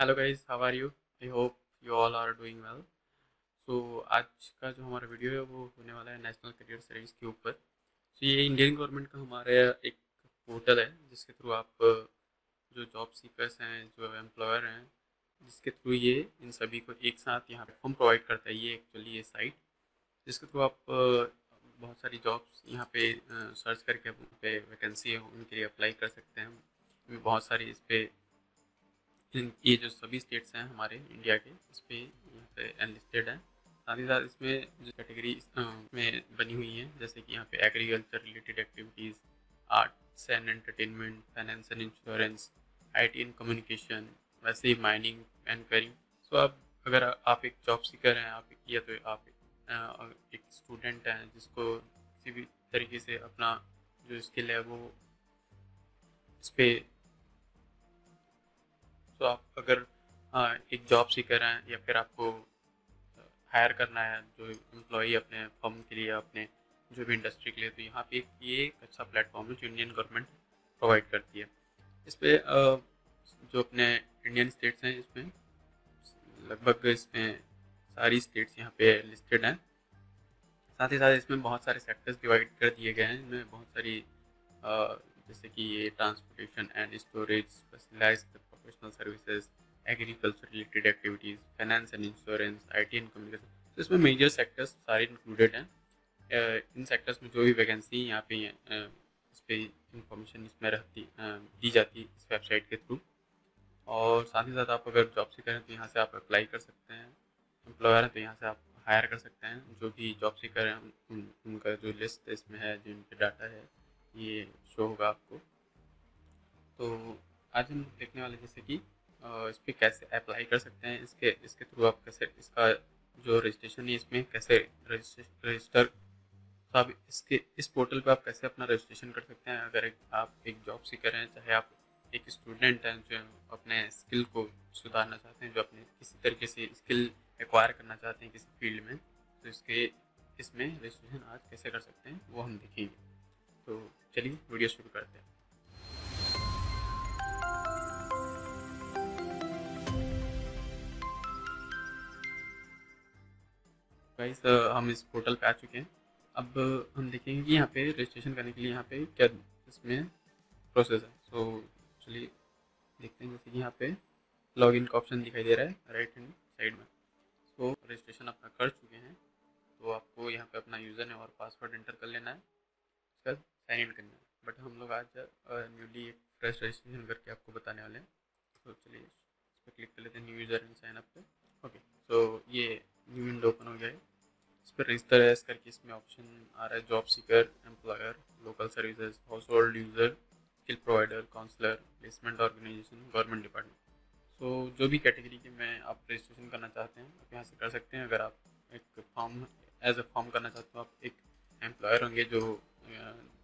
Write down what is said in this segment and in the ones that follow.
Hello guys how are you I hope you all are doing well so आज का जो हमारा video है वो होने वाला है नेशनल करियर सर्विस के ऊपर। सो so, ये इंडियन गवर्नमेंट का हमारा एक पोर्टल है जिसके थ्रू आप जो जॉब सीकर्स हैं जो एम्प्लॉयर हैं जिसके थ्रू ये इन सभी को एक साथ यहाँ प्लेटफॉर्म प्रोवाइड करता है ये एक्चुअली ये साइट जिसके थ्रू आप बहुत सारी जॉब्स यहाँ पे सर्च करके पे वैकेंसी उनके लिए अप्लाई कर सकते हैं। बहुत सारी इस पर ये जो सभी स्टेट्स हैं हमारे इंडिया के इस पर यहाँ पे एनलिस्टेड है। साथ ही साथ इसमें जो कैटेगरी में बनी हुई है, जैसे कि यहाँ पे agriculture related activities arts and entertainment finance and insurance I T and communication वैसे ही माइनिंग एंड करिंग सो आप, अगर आप एक जॉब सीकर हैं, आप या तो आप एक स्टूडेंट हैं, जिसको किसी भी तरीके से अपना जो स्किल है वो इस पर तो आप अगर एक जॉब सीकर हैं या फिर आपको हायर करना है जो एम्प्लॉई अपने फर्म के लिए अपने जो भी इंडस्ट्री के लिए तो यहाँ पे ये एक अच्छा प्लेटफॉर्म है जो इंडियन गवर्नमेंट प्रोवाइड करती है। इस पर जो अपने इंडियन स्टेट्स हैं इसमें लगभग इसमें सारी स्टेट्स यहाँ पे लिस्टेड हैं। साथ ही साथ इसमें बहुत सारे सेक्टर्स डिवाइड कर दिए गए हैं। इनमें बहुत सारी जैसे कि ये transportation and storage specialise professional services agriculture related activities finance and insurance I and communication तो इसमें मेजर सेक्टर्स सारे इंक्लूडेड हैं। इन सेक्टर्स में जो भी वैकेंसी यहाँ पे इस पर इंफॉर्मेशन इसमें रहती दी जाती है इस वेबसाइट के थ्रू और साथ ही साथ आप अगर जॉब सीकर हैं तो यहाँ से आप अप्लाई कर सकते हैं। एम्प्लॉयर हैं तो यहाँ से आप हायर कर सकते हैं। जो भी जॉब सीकर हैं उन, उनका जो लिस्ट इसमें है जो इनके डाटा है ये शो होगा आपको। तो आज हम देखने वाले जैसे कि इस पर कैसे अप्लाई कर सकते हैं, इसके इसके थ्रू आप कैसे, इसका जो रजिस्ट्रेशन है, इसमें कैसे रजिस्टर तो आप इसके, इस पोर्टल पे आप कैसे अपना रजिस्ट्रेशन कर सकते हैं? अगर आप एक जॉब सीकर हैं, चाहे आप एक स्टूडेंट हैं, जो अपने स्किल को सुधारना चाहते हैं, जो अपने किसी तरीके से स्किल एक्वायर करना चाहते हैं किसी फ़ील्ड में तो इसके, इसमें रजिस्ट्रेशन आज कैसे कर सकते हैं, वो हम देखेंगे। तो चलिए वीडियो शुरू करते हैं। गाइस हम इस पोर्टल पे आ चुके हैं। अब हम देखेंगे कि यहाँ पे रजिस्ट्रेशन करने के लिए यहाँ पे क्या इसमें प्रोसेस है। सो चलिए देखते हैं जैसे कि यहाँ पे लॉगिन का ऑप्शन दिखाई दे रहा है राइट हैंड साइड में। सो रजिस्ट्रेशन अपना कर चुके हैं। तो आपको यहाँ पे अपना यूज़र नेम और पासवर्ड एंटर कर लेना है। उसके बाद साइन इन करना है। बट हम लोग आज न्यूली एक फ्रेश रजिस्ट्रेशन करके आपको बताने वाले हैं। तो चलिए इस पर क्लिक कर लेते हैं new user and sign up पे। ओके सो ये न्यू विंडो ओपन हो गया है। इस पर रजिस्टर एस करके इसमें ऑप्शन आ रहा है job seeker employer local services household user skill provider counsellor placement organisation government department so जो भी कैटेगरी के में आप रजिस्ट्रेशन करना चाहते हैं, आप यहाँ से कर सकते हैं। अगर आप एक फॉर्म एज अ फॉर्म करना चाहते हो, आप एक एम्प्लॉयर होंगे जो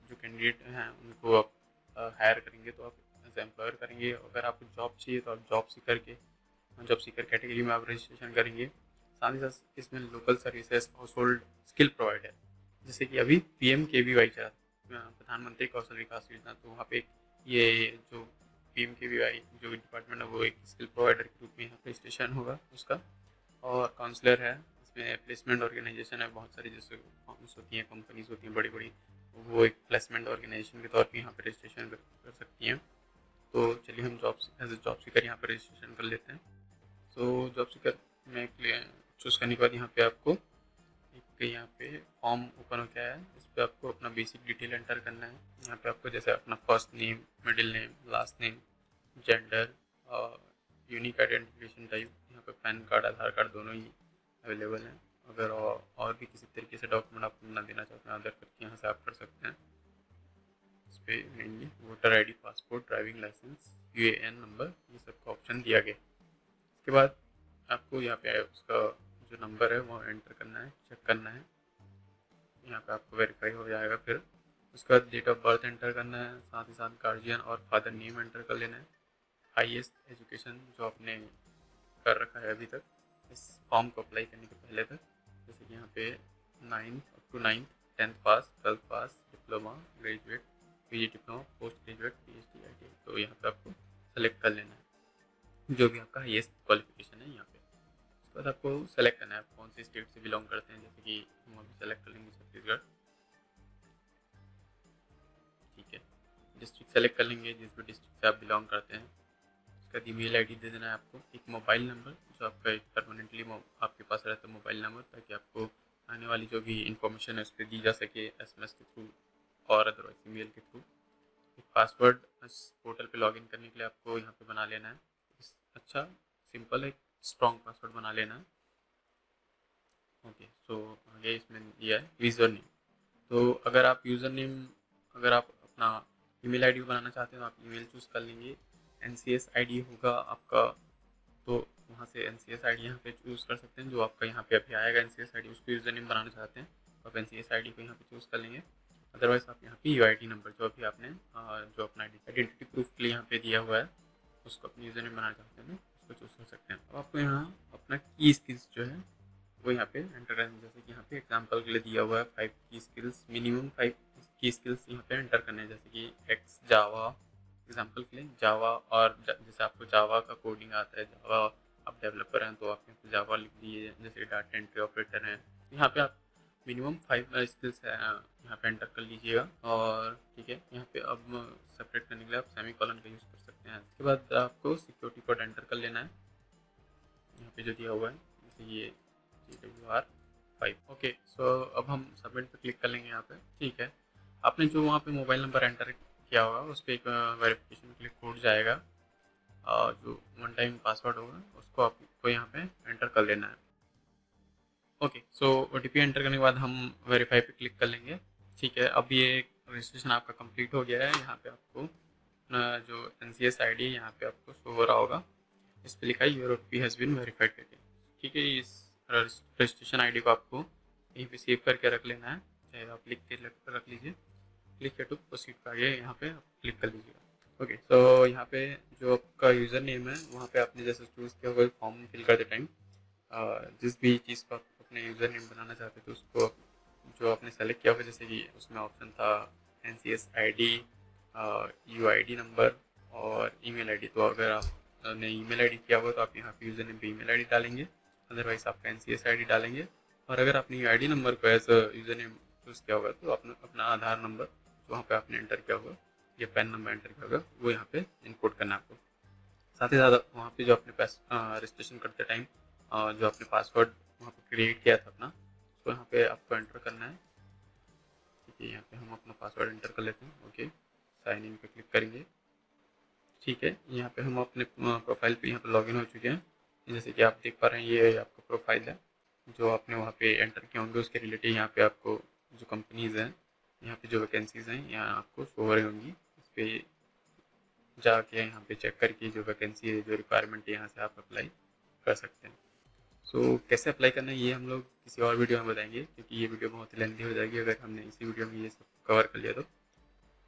जो कैंडिडेट हैं, उनको आप हायर करेंगे तो आप एज एम्प्लॉयर करेंगे। अगर आपको जॉब चाहिए तो आप जॉब सीकर के जॉब सीकर कैटेगरी में आप रजिस्ट्रेशन करेंगे। साथ ही साथ इसमें local services household skill provider जैसे कि अभी P M K V Y Pradhan Mantri Kaushal Vikas Yojana तो वहाँ पे ये जो P M K V Y जो डिपार्टमेंट है, वो एक स्किल प्रोवाइडर के रूप में यहाँ पे स्टेशन होगा उसका। और काउंसलर है, इसमें प्लेसमेंट ऑर्गेनाइजेशन है, बहुत सारी जैसे फॉर्म्स होती हैं कंपनीज़ होती हैं बड़ी बड़ी वो एक प्लेसमेंट ऑर्गेनाइजेशन के तौर पर यहाँ पर रजिस्ट्रेशन कर सकती हैं। तो चलिए हम job as a job seeker यहाँ पर रजिस्ट्रेशन कर लेते हैं। तो जॉब सीकर में चूज़ करने के बाद यहाँ पे आपको एक यहाँ पे फॉर्म ओपन हो गया है इस पर आपको अपना बेसिक डिटेल एंटर करना है। यहाँ पे आपको जैसे अपना first name middle name last name gender और यूनिक आइडेंटिफिकेशन टाइप यहाँ पे पैन कार्ड आधार कार्ड दोनों ही अवेलेबल हैं। अगर और, भी किसी तरीके से डॉक्यूमेंट आप ना देना चाहते हैं अदर करके यहाँ से आप कर सकते हैं। इस पर mainly voter ID passport driving licence UAN number ये सब का ऑप्शन दिया गया। इसके बाद आपको यहाँ पे उसका जो नंबर है वो एंटर करना है चेक करना है। यहाँ पे आपको वेरीफाई हो जाएगा फिर। उसका डेट ऑफ़ बर्थ एंटर करना है, साथ ही साथ गार्जियन और फादर नेम एंटर कर लेना है। हाईएस्ट एजुकेशन जो आपने कर रखा है अभी तक, इस फॉर्म को अप्लाई करने के पहले तक, जैसे कि यहाँ पे ninth up to ninth tenth pass twelfth pass diploma graduate PG diploma post graduate P H तो यहाँ पर आपको सेलेक्ट कर लेना है। जो भी आपका हाईएस्ट क्वालिफिकेशन है, यहाँ पे उसके बाद आपको सेलेक्ट करना है, आप कौन सी स्टेट से बिलोंग करते हैं, जैसे कि हम अभी सेलेक्ट कर लेंगे छत्तीसगढ़। ठीक है। डिस्ट्रिक्ट सेलेक्ट कर लेंगे, जिस भी डिस्ट्रिक्ट से आप बिलोंग करते हैं। उसका ईमेल आईडी दे देना है आपको, एक मोबाइल नंबर जो आपका एक परमानेंटली आपके पास रहता है मोबाइल नंबर ताकि आपको आने वाली जो भी इंफॉर्मेशन है, उस पर दी जा सके एसएमएस के थ्रू और अदरवाइज़ ईमेल के थ्रू एक पासवर्ड इस पोर्टल पे लॉगिन करने के लिए आपको यहाँ पे बना लेना है। अच्छा सिंपल एक स्ट्रॉन्ग पासवर्ड बना लेना। ओके सो आगे इसमें दिया है यूज़र नेम तो अगर आप यूज़र नेम अगर आप अपना ईमेल आईडी बनाना चाहते हैं तो आप ईमेल चूज़ कर लेंगे। एन सी होगा आपका तो वहाँ से N C S I D यहाँ पे चूज़ कर सकते हैं, जो आपका यहाँ पे अभी आएगा N C S I D उसको यूज़र नेम बनाना चाहते हैं तो आप N C S I D को यहाँ पे चूज़ कर लेंगे। अदरवाइज़ आप यहाँ पे यू आई डी नंबर जो अभी आपने जो अपना आइडेंटिटी प्रूफ के लिए यहाँ पे दिया हुआ है, उसको अपने यूज़र नेम बनाना चाहते हैं। उसको चूज़ कर सकते हैं। अब आपको यहाँ अपना की स्किल्स जो है, वो यहाँ पे एंटर करना जैसे कि यहाँ पे एग्ज़ाम्पल के लिए दिया हुआ है फाइव की स्किल्स मिनिमम फाइव की स्किल्स यहाँ पे एंटर करने हैं। जैसे कि एक्स जावा एग्ज़ाम्पल के लिए जावा और जैसे आपको जावा का कोडिंग आता है जावा आप डेवलपर हैं तो आप यहाँ पे जावा लिख दिए जैसे डाटा एंट्री ऑपरेटर हैं। यहाँ पे आप मिनिमम फाइव स्किल्स है यहाँ पे एंटर कर लीजिएगा। और ठीक है, यहाँ पे अब सेपरेट करने के लिए आप सेमी कॉलन का यूज़ कर सकते हैं। इसके बाद आपको सिक्योरिटी कोड एंटर कर लेना है। यहाँ पे जो दिया हुआ है, जैसे ये G W R five okay so अब हम सबमिट पे क्लिक कर लेंगे यहाँ पे। ठीक है, आपने जो वहाँ पे मोबाइल नंबर एंटर किया होगा, उस पर एक वेरिफिकेशन के लिए कोड जाएगा। जो वन टाइम पासवर्ड होगा, उसको आपको यहाँ पे एंटर कर लेना है। ओके सो ओटीपी एंटर करने के बाद हम वेरीफाई पे क्लिक कर लेंगे। ठीक है, अब ये रजिस्ट्रेशन आपका कंप्लीट हो गया है। यहाँ पे आपको जो N C S I D यहाँ पे आपको शो हो रहा होगा। इस पर लिखा है your O P has been verified करके। ठीक है, इस रजिस्ट्रेशन आई डी को आपको यहीं पे सेव करके रख लेना है। चाहे आप लिख के रख लीजिए। क्लिक टू प्रोसीड का आगे यहाँ पे आप क्लिक कर लीजिएगा। ओके तो यहाँ पे जो आपका यूज़र नेम है, वहाँ पे आपने जैसे चूज़ किया होगा फॉर्म फिल करते टाइम जिस भी चीज़ को आप अपने यूज़र नेम बनाना चाहते थे, उसको जो आपने सेलेक्ट किया होगा, जैसे कि उसमें ऑप्शन था N C S I D U I D number और ई मेल आई डी तो अगर आपने ई मेल आई डी किया होगा तो आप यहाँ पे यूज़र नेम पे ई मेल आई डी डालेंगे। अदरवाइज़ आपका N C S I D डालेंगे। और अगर आपने यू आई डी नंबर को एज यूज़र नेम चूज़ किया होगा तो आपने अपना आधार नंबर वहाँ पर आपने एंटर किया होगा, या पैन नंबर एंटर किया होगा, वो यहाँ पर इनपुट करना आपको। साथ ही साथ वहाँ पे जो अपने पैस रजिस्ट्रेशन करते टाइम जो आपने पासवर्ड वहाँ पे क्रिएट किया था अपना तो यहाँ पे आपको एंटर करना है। ठीक है, यहाँ पे हम अपना पासवर्ड एंटर कर लेते हैं। ओके साइन इन पे क्लिक करेंगे। ठीक है, यहाँ पे हम अपने प्रोफ़ाइल पे यहाँ पे लॉगिन हो चुके हैं। जैसे कि आप देख पा रहे हैं, ये आपका प्रोफ़ाइल है, जो आपने वहाँ पे एंटर किए होंगे, उसके रिलेटेड यहाँ पे आपको जो कंपनीज़ हैं, यहाँ पे जो वैकेंसीज़ हैं, यहाँ आपको शो हो रही होंगी। इस पर जाके यहाँ पे चेक करके जो वैकेंसी है, जो रिक्वायरमेंट है, यहाँ से आप अप्लाई कर सकते हैं। सो so, कैसे अप्लाई करना है ये हम लोग किसी और वीडियो में बताएँगे क्योंकि ये वीडियो बहुत ही लेंथी हो जाएगी अगर हमने इसी वीडियो में ये सब कवर कर लिया तो।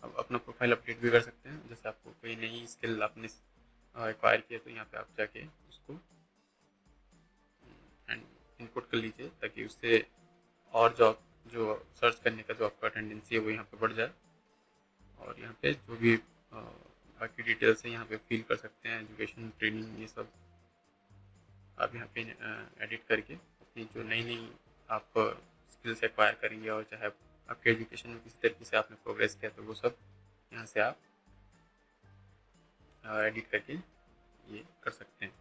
अब अपना प्रोफ़ाइल अपडेट भी कर सकते हैं जैसे आपको कोई नई स्किल आपने एक्वायर किया तो यहाँ पे आप जाके उसको एंड इनपुट कर लीजिए ताकि उससे और जॉब जो सर्च करने का जो आपका टेंडेंसी है वो यहाँ पे बढ़ जाए। और यहाँ पे जो भी बाकी डिटेल्स है यहाँ पे फिल कर सकते हैं एजुकेशन ट्रेनिंग ये सब। आप यहाँ पे एडिट करके अपनी जो नई नई आप स्किल्स एक्वायर करेंगे और चाहे आपके एजुकेशन में किसी तरीके से आपने प्रोग्रेस किया तो वो सब यहाँ से आप एडिट करके ये कर सकते हैं।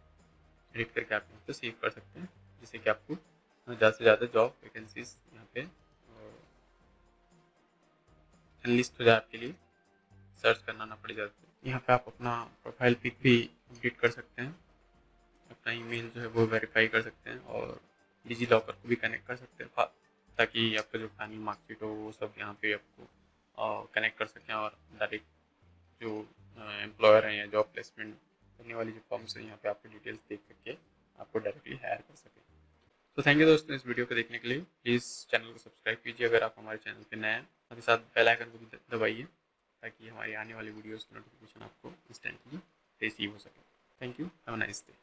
एडिट करके आप यहाँ पे सेव कर सकते हैं, जिससे कि आपको ज़्यादा से ज़्यादा जॉब वैकेंसीज यहाँ पे लिस्ट हो जाए आपके लिए। सर्च करना ना पड़े ज़्यादा। यहाँ पे आप अपना प्रोफ़ाइल पिक भी अपडेट कर सकते हैं। अपना ईमेल जो है वो वेरीफाई कर सकते हैं और डिजी लॉकर को भी कनेक्ट कर सकते हैं ताकि आपका जो फाइनल मार्कशीट हो, वो सब यहाँ पे आपको कनेक्ट कर सकें और डायरेक्ट जो एम्प्लॉयर हैं या जॉब प्लेसमेंट करने वाली जो फॉर्म्स हैं, यहाँ पे आपको डिटेल्स देख करके आपको डायरेक्टली हायर कर सकें। तो थैंक यू दोस्तों इस वीडियो को देखने के लिए। प्लीज़ चैनल को सब्सक्राइब कीजिए अगर आप हमारे चैनल पर नए हैं। साथ ही साथ बेल आइकन को भी दबाइए, ताकि हमारी आने वाली वीडियोज़ की नोटिफिकेशन आपको इंस्टेंटली रिसीव हो सके। Thank you have nice day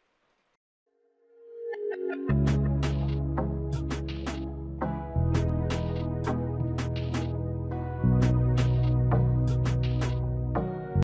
thank you